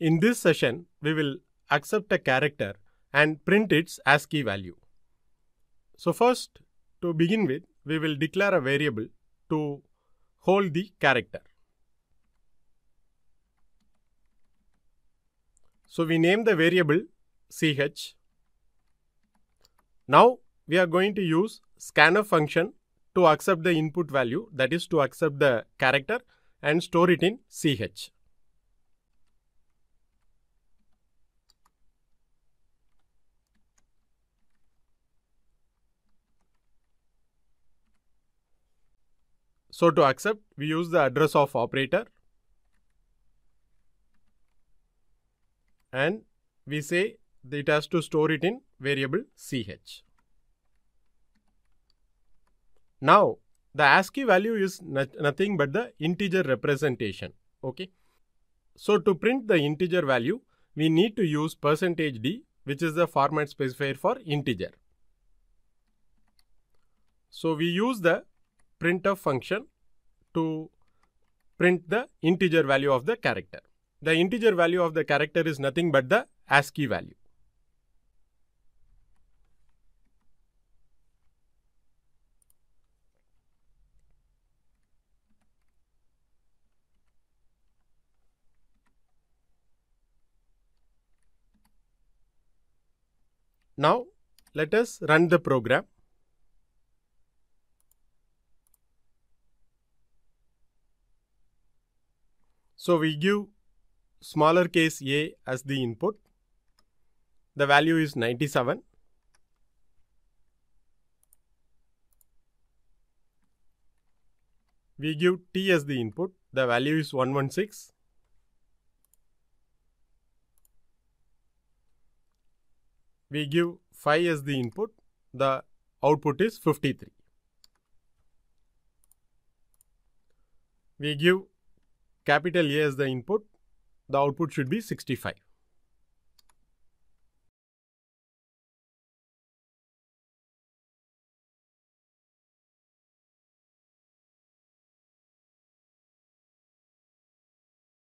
In this session, we will accept a character and print its ASCII value. So first, to begin with, we will declare a variable to hold the character. So we name the variable ch. Now we are going to use scanf function to accept the input value that is to accept the character and store it in ch. So to accept, we use the address of operator and we say it has to store it in variable ch. Now, the ASCII value is nothing but the integer representation. Okay. So to print the integer value, we need to use percentage %d which is the format specifier for integer. So we use the printf function to print the integer value of the character. The integer value of the character is nothing but the ASCII value. Now, let us run the program. So, we give smaller case a as the input. The value is 97. We give t as the input. The value is 116. we give phi as the input, the output is 53. We give capital A as the input, the output should be 65.